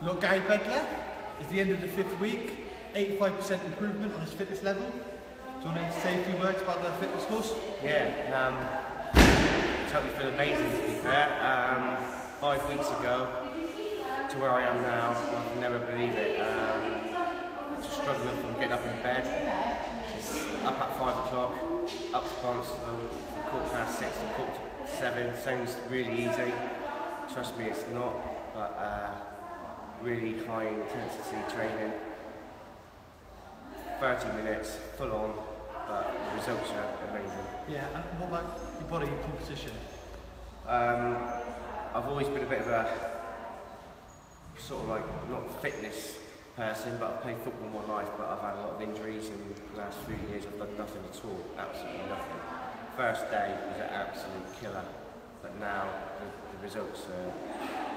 Look, Gary Bedler It's the end of the fifth week, 85% improvement on his fitness level. Do you want to say a few words about the fitness course? Yeah, um, totally feel amazing to be fair. Um, five weeks ago to where I am now, I can never believe it. Um, just struggling from getting up in bed. Just up at five o'clock, up to Barnstaple, from quarter past six to quarter to seven. Sounds really easy. Trust me, it's not. But uh, really high intensity training. 30 minutes, full on, but the results are amazing. Yeah, and what about your body composition? Um, I've always been a bit of a sort of like not fitness person, but I've played football all my life, but I've had a lot of injuries and the last few years I've done nothing at all, absolutely nothing. First day was an absolute killer, but now the, the results are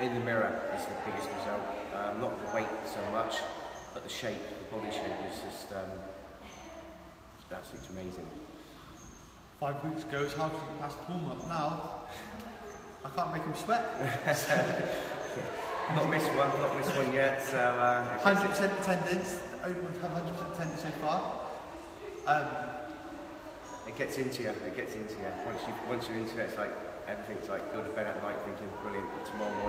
in the mirror is the biggest result. Um, not the weight so much, but the shape, the body shape is just um, it's absolutely amazing. Five weeks ago, it's hard to pass past warm up. Now, I can't make him sweat. Not missed one, not missed one yet. So uh, 100% attendance, over 100% attendance so far. Um, it gets into you. It gets into you. Once you once you're into it, it's like everything's like go to bed at night thinking brilliant. Tomorrow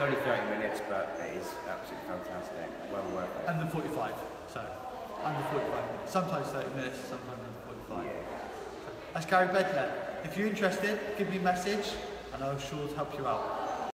it's only 30 minutes, but it is absolutely fantastic. Well worth it. under 45, so under 45 minutes. Sometimes 30 minutes, sometimes under 45. Yeah. That's Gary Bedler. If you're interested, give me a message and I'll sure to help you out.